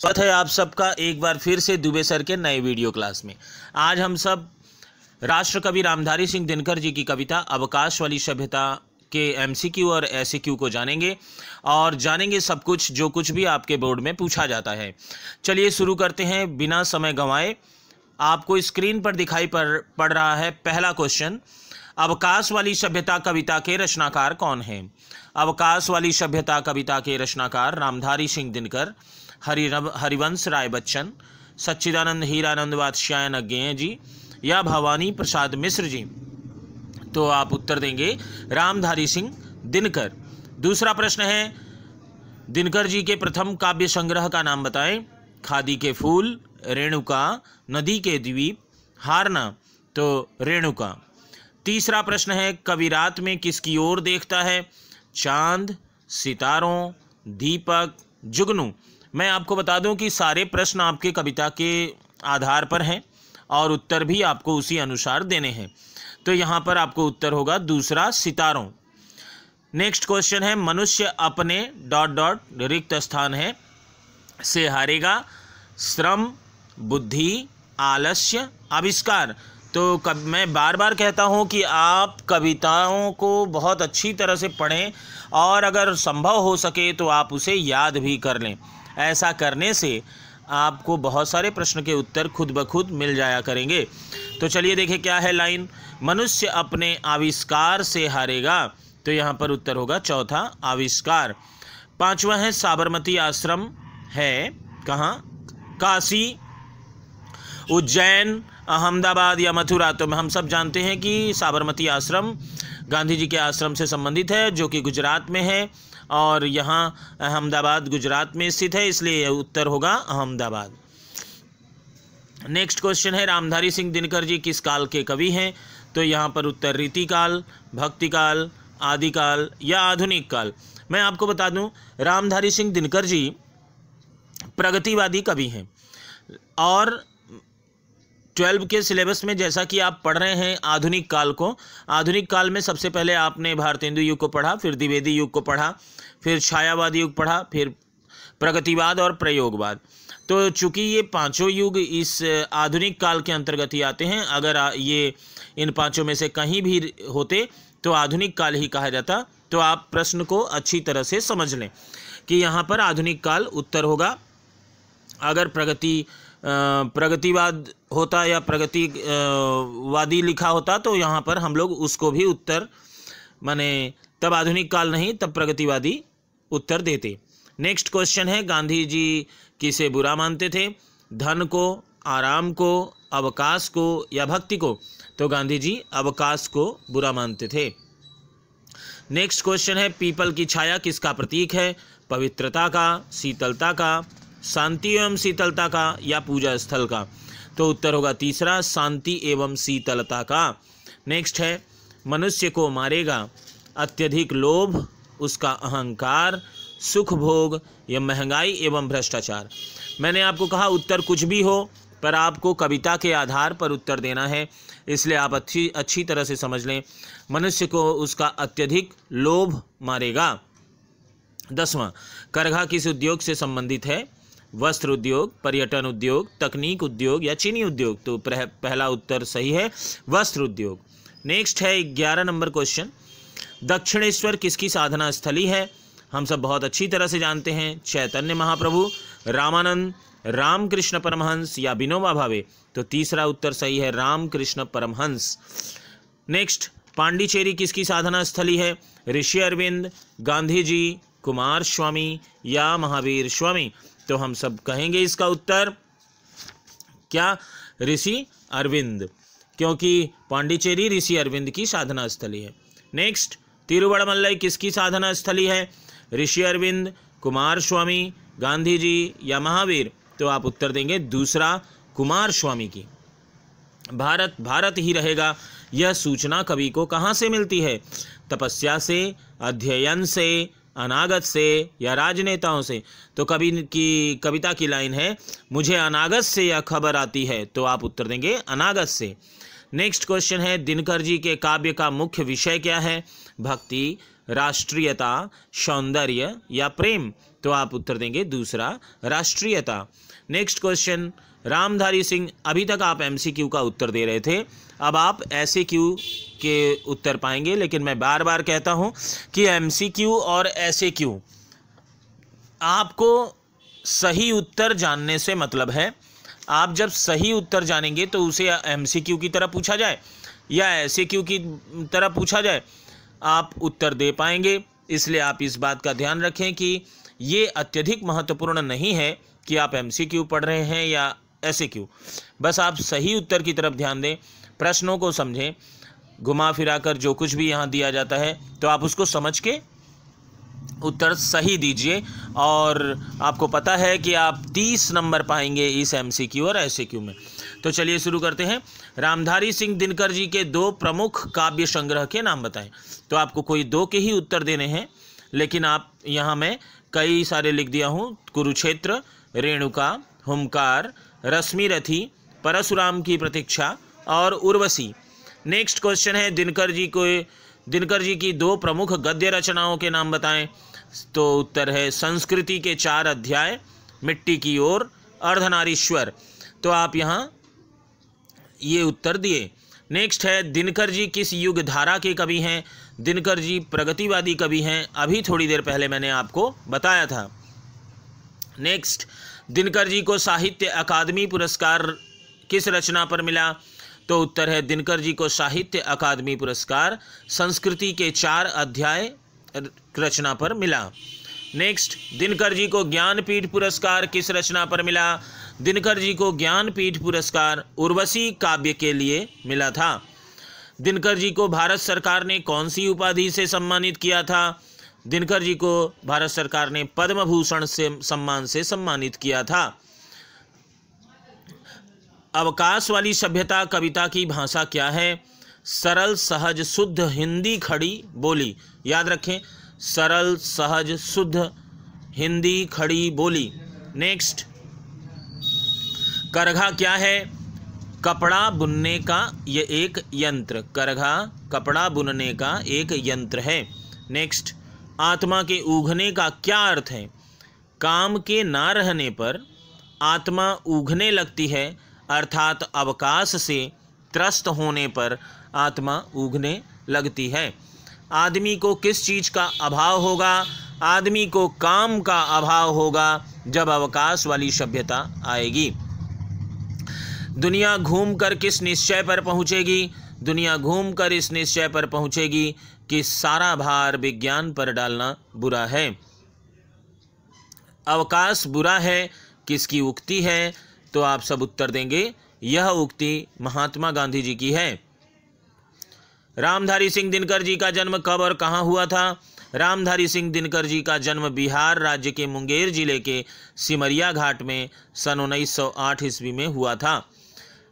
स्वागत है आप सबका एक बार फिर से दुबे सर के नए वीडियो क्लास में। आज हम सब राष्ट्रकवि रामधारी सिंह दिनकर जी की कविता, अवकाश वाली सभ्यता के एमसीक्यू और एसक्यू को जानेंगे और जानेंगे सब कुछ, जो कुछ भी आपके बोर्ड में पूछा जाता है। चलिए शुरू करते हैं बिना समय गंवाए। आपको स्क्रीन पर दिखाई पड़ पड़ रहा है पहला क्वेश्चन, अवकाश वाली सभ्यता कविता के रचनाकार कौन हैं? अवकाश वाली सभ्यता कविता के रचनाकार रामधारी सिंह दिनकर। हरि हरिवंश राय बच्चन, सच्चिदानंद हीरानंद वात्स्यायन अज्ञेय जी, या भवानी प्रसाद मिश्र जी। तो आप उत्तर देंगे, रामधारी सिंह दिनकर। दूसरा प्रश्न है, दिनकर जी के प्रथम काव्य संग्रह का नाम बताएँ। खादी के फूल, रेणुका, नदी के द्वीप, हारना तो रेणुका। तीसरा प्रश्न है, कवि रात में किसकी ओर देखता है? चाँद, सितारों, दीपक, जुगनू। मैं आपको बता दूँ कि सारे प्रश्न आपके कविता के आधार पर हैं और उत्तर भी आपको उसी अनुसार देने हैं। तो यहाँ पर आपको उत्तर होगा दूसरा सितारों। नेक्स्ट क्वेश्चन है, मनुष्य अपने डॉट डॉट रिक्त स्थान है, से हारेगा श्रम, बुद्धि, आलस्य, आविष्कार। तो कब मैं बार बार कहता हूँ कि आप कविताओं को बहुत अच्छी तरह से पढ़ें और अगर संभव हो सके तो आप उसे याद भी कर लें। ऐसा करने से आपको बहुत सारे प्रश्न के उत्तर खुद ब खुद मिल जाया करेंगे। तो चलिए देखें क्या है लाइन। मनुष्य अपने आविष्कार से हारेगा। तो यहाँ पर उत्तर होगा चौथा आविष्कार। पांचवा है साबरमती आश्रम है। कहाँ? काशी। उज्जैन, अहमदाबाद या मथुरा। तो हम सब जानते हैं कि साबरमती आश्रम गांधी जी के आश्रम से संबंधित है, जो कि गुजरात में है। और यहाँ अहमदाबाद गुजरात में स्थित है, इसलिए उत्तर होगा अहमदाबाद। नेक्स्ट क्वेश्चन है, रामधारी सिंह दिनकर जी किस काल के कवि हैं? तो यहाँ पर उत्तर, रीतिकाल, भक्तिकाल, आदिकाल या आधुनिक काल। मैं आपको बता दूँ, रामधारी सिंह दिनकर जी प्रगतिवादी कवि हैं। और ट्वेल्व के सिलेबस में, जैसा कि आप पढ़ रहे हैं आधुनिक काल को, आधुनिक काल में सबसे पहले आपने भारतेंदु युग को पढ़ा, फिर द्विवेदी युग को पढ़ा, फिर छायावाद युग पढ़ा, फिर प्रगतिवाद और प्रयोगवाद। तो चूँकि ये पाँचों युग इस आधुनिक काल के अंतर्गत ही आते हैं, अगर ये इन पाँचों में से कहीं भी होते तो आधुनिक काल ही कहा जाता तो आप प्रश्न को अच्छी तरह से समझ लें कि यहाँ पर आधुनिक काल उत्तर होगा। अगर प्रगति प्रगतिवाद होता या प्रगति वादी लिखा होता तो यहाँ पर हम लोग उसको भी उत्तर, माने तब आधुनिक काल नहीं, तब प्रगतिवादी उत्तर देते। नेक्स्ट क्वेश्चन है गांधी जी किसे बुरा मानते थे? धन को, आराम को, अवकाश को या भक्ति को? तो गांधी जी अवकाश को बुरा मानते थे। नेक्स्ट क्वेश्चन है पीपल की छाया किसका प्रतीक है? पवित्रता का, शीतलता का शांति एवं शीतलता का या पूजा स्थल का? तो उत्तर होगा तीसरा, शांति एवं शीतलता का। नेक्स्ट है, मनुष्य को मारेगा, अत्यधिक लोभ, उसका अहंकार, सुख भोग या महँगाई एवं भ्रष्टाचार। मैंने आपको कहा उत्तर कुछ भी हो, पर आपको कविता के आधार पर उत्तर देना है। इसलिए आप अच्छी अच्छी तरह से समझ लें। मनुष्य को उसका अत्यधिक लोभ मारेगा। दसवां, करघा किस उद्योग से संबंधित है? वस्त्र उद्योग, पर्यटन उद्योग, तकनीक उद्योग या चीनी उद्योग। तो पहला उत्तर सही है, वस्त्र उद्योग। नेक्स्ट है ग्यारह नंबर क्वेश्चन दक्षिणेश्वर किसकी साधना स्थली है? हम सब बहुत अच्छी तरह से जानते हैं, चैतन्य महाप्रभु, रामानंद, रामकृष्ण परमहंस या बिनोबा भावे। तो तीसरा उत्तर सही है, रामकृष्ण परमहंस। नेक्स्ट पांडिचेरी किसकी साधना स्थली है? ऋषि अरविंद गांधी जी कुमार स्वामी या महावीर स्वामी। तो हम सब कहेंगे इसका उत्तर, क्या? ऋषि अरविंद। क्योंकि पांडिचेरी ऋषि अरविंद की साधना स्थली है। नेक्स्ट तिरुवड़मल्लई किसकी साधना स्थली है? ऋषि अरविंद, कुमार स्वामी गांधी जी या महावीर? तो आप उत्तर देंगे दूसरा कुमार स्वामी की। भारत भारत ही रहेगा। यह सूचना कवि को कहाँ से मिलती है? तपस्या से, अध्ययन से अनागत से या राजनेताओं से। तो कवि की, कविता की लाइन है, मुझे अनागत से यह खबर आती है तो आप उत्तर देंगे, अनागत से। नेक्स्ट क्वेश्चन है, दिनकर जी के काव्य का मुख्य विषय क्या है? भक्ति राष्ट्रीयता, सौंदर्य या प्रेम? तो आप उत्तर देंगे दूसरा, राष्ट्रीयता। नेक्स्ट क्वेश्चन रामधारी सिंह, अभी तक आप एमसीक्यू का उत्तर दे रहे थे। अब आप ऐसे क्यू के उत्तर पाएँगे, लेकिन मैं बार बार कहता हूँ कि एमसीक्यू और ऐसे क्यू आपको सही उत्तर जानने से मतलब है, आप जब सही उत्तर जानेंगे तो उसे एमसीक्यू की तरह पूछा जाए या ऐसे क्यू की तरह पूछा जाए। आप उत्तर दे पाएँगे। इसलिए आप इस बात का ध्यान रखें कि ये अत्यधिक महत्वपूर्ण नहीं है कि आप एमसीक्यू पढ़ रहे हैं या ऐसे क्यों बस आप सही उत्तर की तरफ़ ध्यान दें, प्रश्नों को समझें, घुमा फिरा कर जो कुछ भी यहाँ दिया जाता है तो आप उसको समझ के उत्तर सही दीजिए। और आपको पता है कि आप तीस नंबर पाएँगे इस एमसीक्यू और ऐसे क्यू में। तो चलिए शुरू करते हैं। रामधारी सिंह दिनकर जी के दो प्रमुख काव्य संग्रह के नाम बताएँ। तो आपको कोई दो के ही उत्तर देने हैं, लेकिन आप यहाँ मैं कई सारे लिख दिया हूँ। कुरुक्षेत्र, रेणुका हुमकार रश्मि रथी, परशुराम की प्रतीक्षा और उर्वशी। नेक्स्ट क्वेश्चन है, दिनकर जी को, दिनकर जी की दो प्रमुख गद्य रचनाओं के नाम बताएँ। तो उत्तर है, संस्कृति के चार अध्याय, मिट्टी की ओर, अर्धनारीश्वर। तो आप यहाँ ये उत्तर दिए। नेक्स्ट है, दिनकर जी किस युग धारा के कवि हैं? दिनकर जी प्रगतिवादी कवि हैं। अभी थोड़ी देर पहले मैंने आपको बताया था। नेक्स्ट दिनकर जी को साहित्य अकादमी पुरस्कार किस रचना पर मिला? तो उत्तर है, दिनकर जी को साहित्य अकादमी पुरस्कार संस्कृति के चार अध्याय रचना पर मिला। नेक्स्ट दिनकर जी को ज्ञानपीठ पुरस्कार किस रचना पर मिला? दिनकर जी को ज्ञानपीठ पुरस्कार उर्वशी काव्य के लिए मिला था। दिनकर जी को भारत सरकार ने कौन सी उपाधि से सम्मानित किया था? दिनकर जी को भारत सरकार ने पद्म भूषण से सम्मान से सम्मानित किया था। अवकाश वाली सभ्यता कविता की भाषा क्या है? सरल, सहज, शुद्ध हिंदी खड़ी बोली। याद रखें, सरल, सहज, शुद्ध हिंदी खड़ी बोली। नेक्स्ट करघा क्या है? कपड़ा बुनने का ये एक यंत्र। करघा, कपड़ा बुनने का एक यंत्र है। नेक्स्ट आत्मा के उघने का क्या अर्थ है? काम के ना रहने पर आत्मा उघने लगती है, अर्थात अवकाश से त्रस्त होने पर आत्मा उगने लगती है। आदमी को किस चीज़ का अभाव होगा? आदमी को काम का अभाव होगा, जब अवकाश वाली सभ्यता आएगी। दुनिया घूमकर किस निश्चय पर पहुंचेगी? दुनिया घूमकर इस निश्चय पर पहुंचेगी कि सारा भार विज्ञान पर डालना बुरा है। अवकाश बुरा है, किसकी उक्ति है तो आप सब उत्तर देंगे, यह उक्ति महात्मा गांधी जी की है। रामधारी सिंह दिनकर जी का जन्म कब और कहाँ हुआ था? रामधारी सिंह दिनकर जी का जन्म बिहार राज्य के मुंगेर ज़िले के सिमरिया घाट में सन 1908 ईस्वी में हुआ था।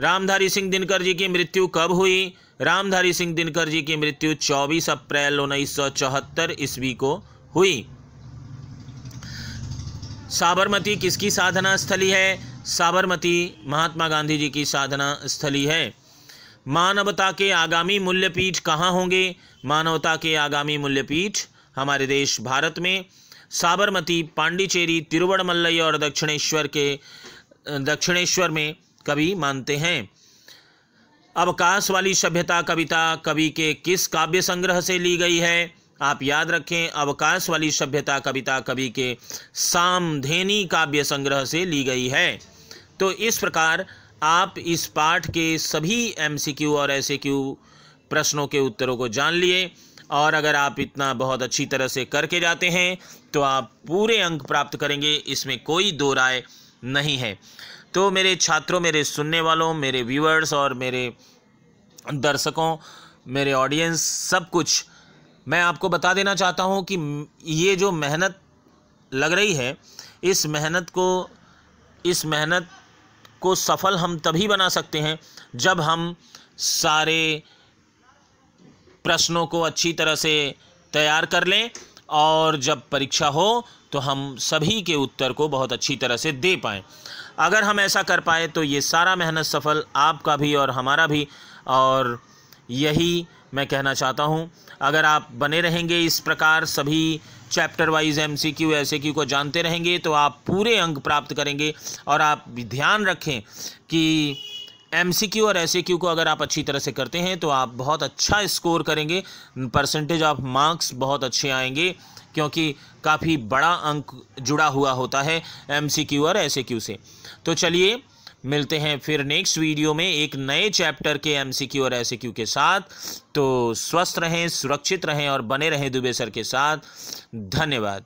रामधारी सिंह दिनकर जी की मृत्यु कब हुई? रामधारी सिंह दिनकर जी की मृत्यु 24 अप्रैल उन्नीस सौ चौहत्तर ईस्वी को हुई। साबरमती किसकी साधना स्थली है? साबरमती महात्मा गांधी जी की साधना स्थली है। मानवता के आगामी मूल्यपीठ कहाँ होंगे? मानवता के आगामी मूल्यपीठ हमारे देश भारत में। साबरमती, पांडिचेरी तिरुवड़मल्लई और दक्षिणेश्वर के, दक्षिणेश्वर में कवि मानते हैं। अवकाश वाली सभ्यता कविता कवि के किस काव्य संग्रह से ली गई है? आप याद रखें, अवकाश वाली सभ्यता कविता कवि के सामधेनी काव्य संग्रह से ली गई है। तो इस प्रकार आप इस पाठ के सभी एमसीक्यू और एसएक्यू प्रश्नों के उत्तरों को जान लिए और अगर आप इतना बहुत अच्छी तरह से करके जाते हैं तो आप पूरे अंक प्राप्त करेंगे, इसमें कोई दो राय नहीं है। तो मेरे छात्रों, मेरे सुनने वालों, मेरे व्यूअर्स और मेरे दर्शकों, मेरे ऑडियंस सब कुछ, मैं आपको बता देना चाहता हूँ कि ये जो मेहनत लग रही है, इस मेहनत को, इस मेहनत को सफल हम तभी बना सकते हैं जब हम सारे प्रश्नों को अच्छी तरह से तैयार कर लें और जब परीक्षा हो तो हम सभी के उत्तर को बहुत अच्छी तरह से दे पाएँ। अगर हम ऐसा कर पाए तो ये सारा मेहनत सफल आपका भी और हमारा भी। और यही मैं कहना चाहता हूँ, अगर आप बने रहेंगे इस प्रकार, सभी chapter wise M C Q ऐसे क्यू को जानते रहेंगे तो आप पूरे अंक प्राप्त करेंगे। और आप ध्यान रखें कि एम सी क्यू और एस क्यू को अगर आप अच्छी तरह से करते हैं तो आप बहुत अच्छा स्कोर करेंगे। परसेंटेज ऑफ़ मार्क्स बहुत अच्छे आएँगे, क्योंकि काफ़ी बड़ा अंक जुड़ा हुआ होता है एम सी क्यू और एस क्यू से। तो चलिए, मिलते हैं फिर नेक्स्ट वीडियो में एक नए चैप्टर के एम सी क्यू और एस क्यू के साथ। तो स्वस्थ रहें, सुरक्षित रहें और बने रहें दुबे सर के साथ। धन्यवाद।